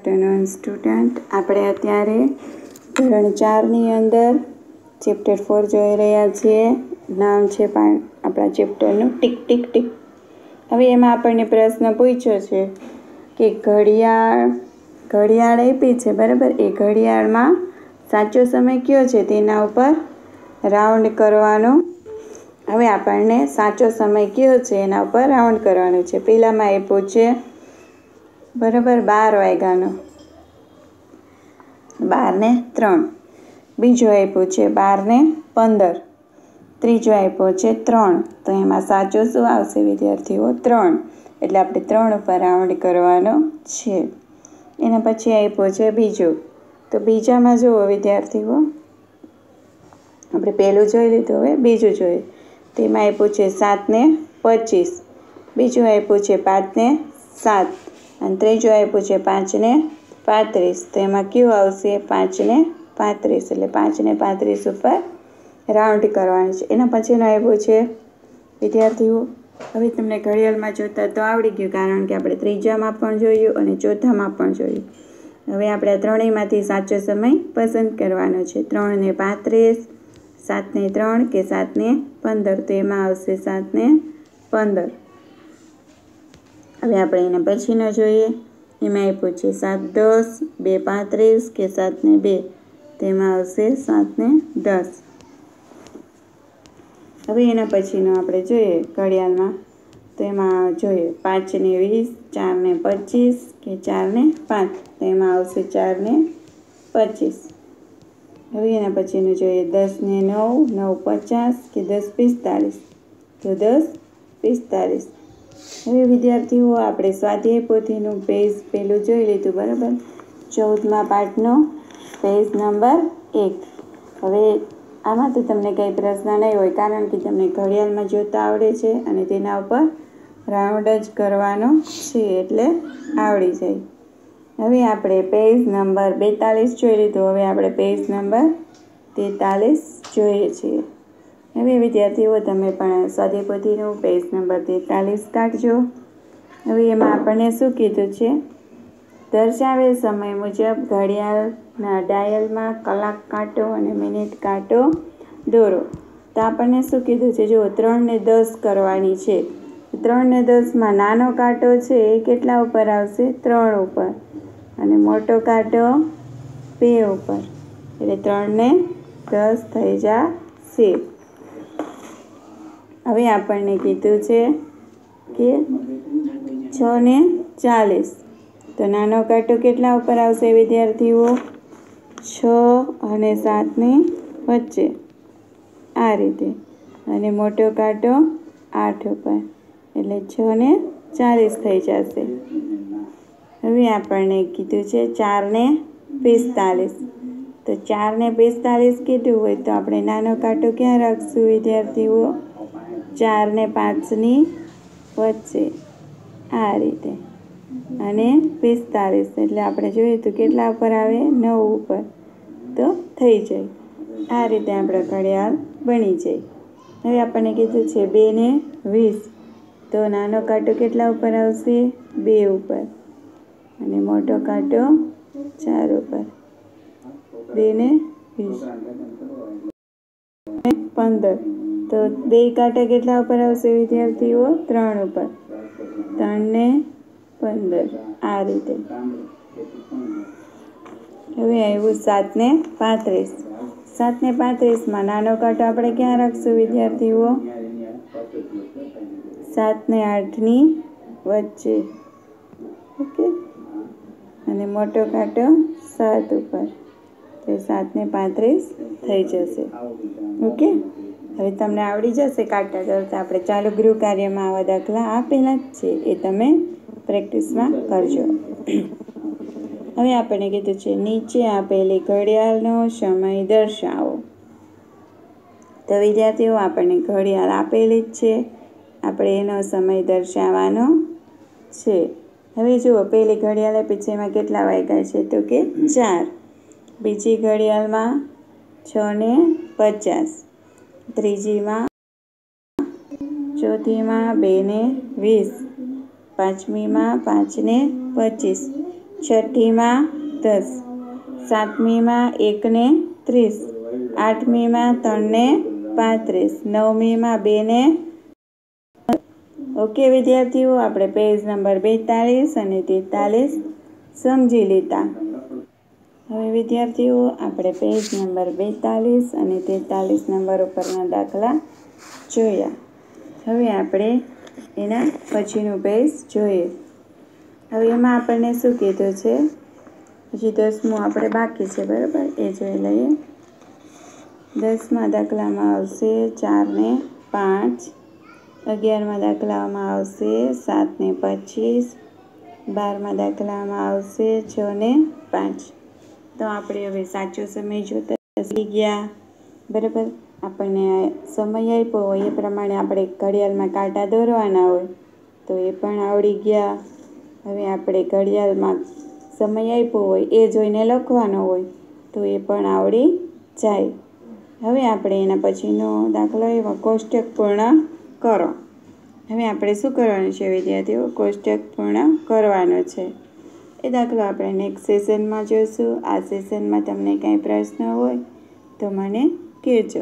Afternoon student આપણે અત્યારે ધોરણ ચારની અંદર ચેપ્ટર ફોર જોઈ રહ્યા છીએ. નામ છે આપણા ચેપ્ટરનું ટીક ટીક ટીક. હવે એમાં આપણને પ્રશ્ન પૂછ્યો છે કે ઘડિયાળ ઘડિયાળ આપી છે, બરાબર? એ ઘડિયાળમાં સાચો સમય કયો છે? તેના ઉપર રાઉન્ડ કરવાનો. હવે આપણને સાચો સમય કયો છે? એના ઉપર રાઉન્ડ કરવાનો છે. પહેલામાં એ છે બરાબર બાર વાગ્યાનો. બાર ને ત્રણ. બીજો આપ્યો છે બાર ને પંદર. ત્રીજો આપ્યો છે ત્રણ. તો એમાં સાચો શું આવશે વિદ્યાર્થીઓ? ત્રણ. એટલે આપણે ત્રણ ઉપર રાઉન્ડ કરવાનો છે. એના પછી આપ્યો છે બીજો. તો બીજામાં જુઓ વિદ્યાર્થીઓ. આપણે પહેલું જોઈ લીધું હવે, બીજું જોઈએ તેમાં આપ્યું છે સાત ને પચીસ. બીજું આપ્યું છે પાંચ ને સાત. અને ત્રીજું આપ્યું છે પાંચને પાંત્રીસ. તો એમાં કયું આવશે? પાંચને પાંત્રીસ. એટલે પાંચને પાંત્રીસ ઉપર રાઉન્ડ કરવાનું છે. એના પછીનું આવ્યો છે વિદ્યાર્થીઓ, હવે તમને ઘડિયાળમાં જોતાં તો આવડી ગયું કારણ કે આપણે ત્રીજામાં પણ જોયું અને ચોથામાં પણ જોયું. હવે આપણે આ ત્રણેયમાંથી સાચો સમય પસંદ કરવાનો છે. ત્રણને પાંત્રીસ, સાતને ત્રણ કે સાતને પંદર. તો એમાં આવશે સાતને પંદર. હવે આપણે એના પછીનો જોઈએ. એમાં આપ્યું છે સાત દસ, બે પાંત્રીસ કે સાતને બે? તેમાં આવશે સાતને દસ. હવે એના પછીનો આપણે જોઈએ ઘડિયાળમાં. તો એમાં જોઈએ પાંચને વીસ ચારને પચીસ કે ચારને પાંચ? તો એમાં આવશે ચારને પચીસ. હવે એના પછીનું જોઈએ દસને નવ નવ પચાસ કે દસ પિસ્તાળીસ? તો દસ પિસ્તાલીસ હવે વિદ્યાર્થીઓ, આપણે સ્વાધ્યાય પોથીનું પેજ પહેલું જોઈ લીધું, બરાબર? ચૌદમા પાઠનો પેજ નંબર એક. હવે આમાં તો તમને કંઈ પ્રશ્ન નહીં હોય, કારણ કે તમને ઘડિયાળમાં જોતા આવડે છે અને તેના ઉપર રાઉન્ડ જ કરવાનો છે, એટલે આવડી જાય. હવે આપણે પેજ નંબર બેતાલીસ જોઈ લીધું, હવે આપણે પેજ નંબર તેતાલીસ જોઈએ છીએ. હવે વિદ્યાર્થીઓ, તમે પણ સ્વાધ્યાયપોથીનું પેજ નંબર તેતાલીસ કાઢજો. હવે એમાં આપણને શું કીધું છે? દર્શાવેલ સમય મુજબ ઘડિયાળના ડાયલમાં કલાક કાંટો અને મિનિટ કાંટો દોરો. તો આપણને શું કીધું છે? જુઓ ત્રણને દસ કરવાની છે ત્રણને દસમાં નાનો કાંટો છે, એ કેટલા ઉપર આવશે? ત્રણ ઉપર. અને મોટો કાંટો બે ઉપર. એટલે ત્રણને દસ થઈ જશે. હવે આપણને કીધું છે કે છ ને ચાલીસ. તો નાનો કાંટો કેટલા ઉપર આવશે વિદ્યાર્થીઓ? છ અને સાતની વચ્ચે. આ રીતે. અને મોટો કાંટો આઠ ઉપર. એટલે છ ને ચાલીસ થઈ જશે. હવે આપણને કીધું છે ચારને પિસ્તાલીસ. તો ચારને પિસ્તાલીસ કીધું હોય તો આપણે નાનો કાંટો ક્યાં રાખશું વિદ્યાર્થીઓ? ચારને પાંચની વચ્ચે. આ રીતે. અને પિસ્તાલીસ એટલે આપણે જોઈએ તો કેટલા ઉપર આવે? નવ ઉપર. તો થઈ જાય. આ રીતે આપણે ઘડિયાળ બની જાય. હવે આપણને કીધું છે બે ને વીસ. તો નાનો કાંટો કેટલા ઉપર આવશે? બે ઉપર. અને મોટો કાંટો ચાર ઉપર. બે ને વીસ. પંદર. તો બે કાંટા કેટલા ઉપર આવશે વિદ્યાર્થીઓ? ત્રણ ઉપર. ત્રણ ને પંદર. આ રીતે. હવે આવ્યું સાતને પાંત્રીસ. સાતને પાંત્રીસમાં નાનો કાંટો આપણે ક્યાં રાખશું વિદ્યાર્થીઓ? સાતને આઠની વચ્ચે. ઓકે? અને મોટો કાંટો સાત ઉપર. તો સાતને પાંત્રીસ થઈ જશે. ઓકે? હવે તમને આવડી જશે કાંટા કરતાં આપણે ચાલુ ગૃહ કાર્યમાં આવા દાખલા આપેલા જ છે, એ તમે પ્રેક્ટિસમાં કરજો. હવે આપણે કીધું છે, નીચે આપેલી ઘડિયાળનો સમય દર્શાવો. તો વિદ્યાર્થીઓ, આપણને ઘડિયાળ આપેલી જ છે, આપણે એનો સમય દર્શાવવાનો છે. હવે જુઓ પહેલી ઘડિયાળ આપી એમાં કેટલા વાગ્યા છે તો કે ચાર. બીજી ઘડિયાળમાં છ ને પચાસ. ત્રીજીમાં ચોથીમાં બે ને વીસ, પાંચમીમાં પાંચને પચીસ, છઠ્ઠીમાં દસ, સાતમીમાં એકને ત્રીસ, આઠમીમાં ત્રણને પાંત્રીસ, નવમીમાં બેને ઓકે, વિદ્યાર્થીઓ, આપણે પેજ નંબર બેતાલીસ અને તેતાલીસ સમજી લીધા. હવે વિદ્યાર્થીઓ, આપણે પેજ નંબર બેતાલીસ અને તેતાલીસ નંબર ઉપરના દાખલા જોયા. હવે આપણે એના પછીનું પેજ જોઈએ. હવે એમાં આપણને શું કીધું છે? પછી દસમું આપણે બાકી છે, બરાબર? એ જોઈ લઈએ. દસમા દાખલામાં આવશે ચારને પાંચ, અગિયારમાં દાખલામાં આવશે સાતને પચીસ, બારમા દાખલામાં આવશે છ ને પાંચ. તો આપણે હવે સાચો સમય જોતા શીખી ગયા. બરાબર? આપણને સમય આપ્યો હોય, એ પ્રમાણે આપણે ઘડિયાળમાં કાંટા દોરવાના હોય, તો એ પણ આવડી ગયા. હવે આપણે ઘડિયાળમાં સમય આપ્યો હોય, એ જોઈને લખવાનો હોય, તો એ પણ આવડી જાય. હવે આપણે એના પછીનો દાખલો એવો, કોષ્ટક પૂર્ણ કરો. હવે આપણે શું કરવાનું છે વિદ્યાર્થીઓ? કોષ્ટક પૂર્ણ કરવાનો છે. એ દાખલો આપણે નેક્સ્ટ સેશનમાં જોઈશું. આ સેશનમાં તમને કાંઈ પ્રશ્ન હોય તો મને કહેજો.